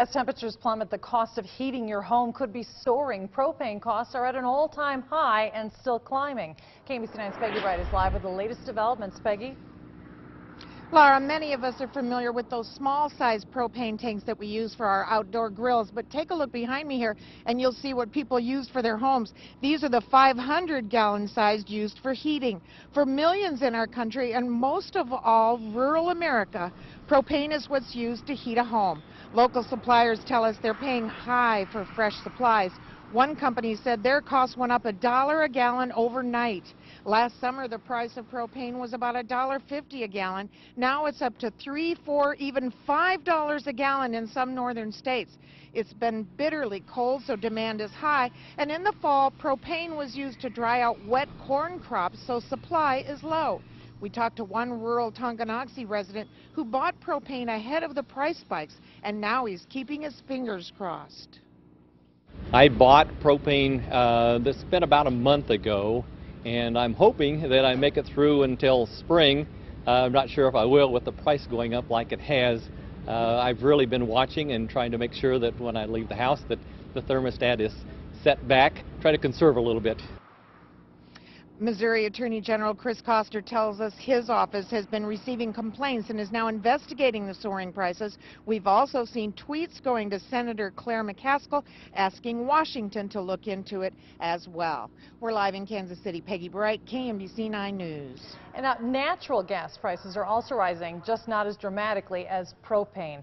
As temperatures plummet, the cost of heating your home could be soaring. Propane costs are at an all-time high and still climbing. KMBC 9's Peggy Wright is live with the latest developments. Peggy? Laura, many of us are familiar with those small-sized propane tanks that we use for our outdoor grills, but take a look behind me here and you'll see what people use for their homes. These are the 500-gallon sized used for heating. For millions in our country, and most of all rural America, propane is what's used to heat a home. Local suppliers tell us they're paying high for fresh supplies. One company said their costs went up a dollar a gallon overnight. Last summer, the price of propane was about a dollar fifty a gallon. Now it's up to three, four, even five dollars a gallon in some northern states. It's been bitterly cold, so demand is high. And in the fall, propane was used to dry out wet corn crops, so supply is low. We talked to one rural Tonganoxie resident who bought propane ahead of the price spikes, and now he's keeping his fingers crossed. I bought propane uh, that's been about a month ago, and I'm hoping that I make it through until spring. Uh, I'm not sure if I will with the price going up like it has. Uh, I've really been watching and trying to make sure that when I leave the house that the thermostat is set back, try to conserve a little bit. Missouri Attorney General Chris Koster tells us his office has been receiving complaints and is now investigating the soaring prices. We've also seen tweets going to Senator Claire McCaskill asking Washington to look into it as well. We're live in Kansas City. Peggy Wright, KMBC 9 News. And now natural gas prices are also rising, just not as dramatically as propane.